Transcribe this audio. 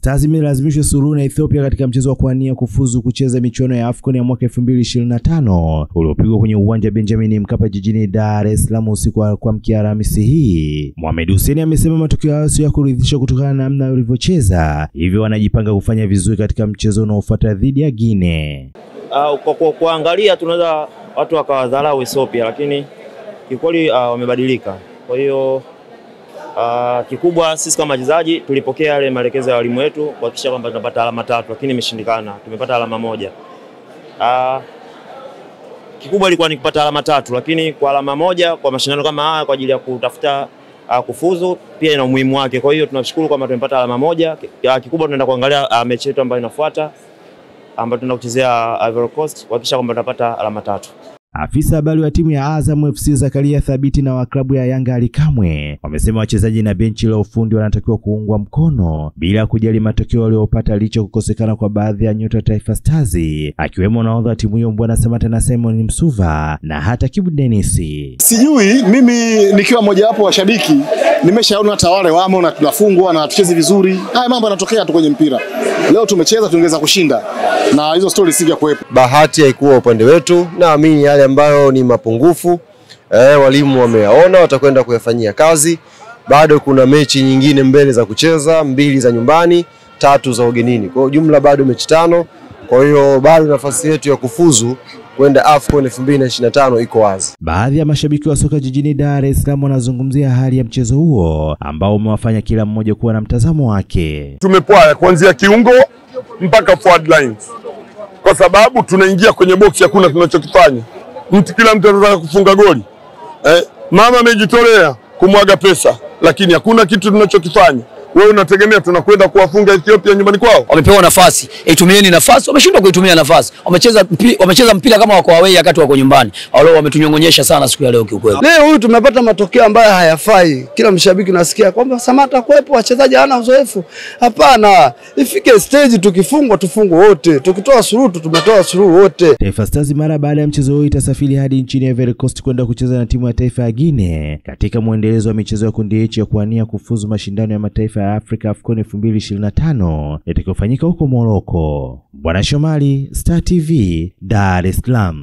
Stars imelazimishwa suluhu na Ethiopia katika mchezo wa kuania kufuzu kucheza michuano ya AFCON ya mwaka 2025 uliopigwa kwenye uwanja wa Benjamin Mkapa jijini Dar es Salaam usiku wa kuamkia Alhamisi hii. Mohamed Hussein amesema matokeo hayo sio ya kuridhisha kutokana na namna walivyocheza, hivyo wanajipanga kufanya vizuri katika mchezo unaofuata dhidi ya Guinea. Uh, kwa, kuangalia tunaweza watu wakawadharau Ethiopia, lakini kikweli uh, wamebadilika. Kwa hiyo uh, kikubwa sisi kama wachezaji tulipokea yale maelekezo ya walimu wetu kuhakikisha kwamba tunapata alama tatu, lakini imeshindikana. Tumepata alama moja. Uh, kikubwa ilikuwa ni kupata alama tatu, lakini kwa alama moja kwa mashindano kama haya kwa ajili ya kutafuta uh, kufuzu pia ina umuhimu wake. Kwa hiyo tunashukuru kwamba tumepata alama moja. Kikubwa tunaenda kuangalia uh, mechi yetu ambayo inafuata ambayo tunaenda kuchezea Ivory Coast kuhakikisha kwamba tunapata alama tatu. Afisa habari wa timu ya Azam FC Zakaria Thabiti na wa klabu ya Yanga Ali Kamwe wamesema wachezaji na benchi la ufundi wanatakiwa kuungwa mkono bila kujali matokeo waliopata licha kukosekana kwa baadhi ya nyota Taifa Stars akiwemo nahodha wa timu hiyo Mbwana Samata na Simon Msuva na hata Kibu Dennis. Sijui mimi nikiwa mojawapo wa shabiki nimeshaona hata wale wamo na tunafungwa na tuchezi vizuri. Haya mambo yanatokea tu kwenye mpira. Leo tumecheza tungeweza kushinda na hizo stori singekuwepo. Bahati haikuwa upande wetu, naamini yale ambayo ni mapungufu eh, walimu wameyaona, watakwenda kuyafanyia kazi. Bado kuna mechi nyingine mbele za kucheza, mbili za nyumbani, tatu za ugenini. Kwa jumla bado mechi tano. Kwa hiyo bado nafasi yetu ya kufuzu kwenda AFCON 2025 iko wazi. Baadhi ya mashabiki wa soka jijini Dar es Salaam wanazungumzia hali ya mchezo huo ambao umewafanya kila mmoja kuwa na mtazamo wake. Tumepwaya kuanzia kiungo mpaka forward lines, kwa sababu tunaingia kwenye boksi, hakuna tunachokifanya. Mtu kila mtu anataka kufunga goli eh, mama amejitolea kumwaga pesa, lakini hakuna kitu tunachokifanya. Wewe unategemea tunakwenda kuwafunga Ethiopia nyumbani kwao? Wamepewa nafasi, itumieni nafasi, wameshindwa kuitumia nafasi. Wamecheza mpi, wamecheza mpira kama wako away wakati wako nyumbani. Wale wametunyongonyesha sana siku ya leo kiukweli. Leo huyu tumepata matokeo ambayo hayafai. Kila mshabiki nasikia kwamba Samata kuwepo, wachezaji hawana uzoefu. Hapana, ifike stage tukifungwa tufungwe wote, tukitoa surutu tumetoa suruhu wote. Taifa Stars mara baada ya mchezo huo itasafiri hadi nchini Ivory Coast kwenda kucheza na timu ya taifa ya Guinea katika mwendelezo wa michezo ya kundi H ya kuania kufuzu mashindano ya mataifa ya Afrika AFCON 2025 yatakayofanyika huko Morocco. Bwana Shomari, Star TV, Dar es Salaam.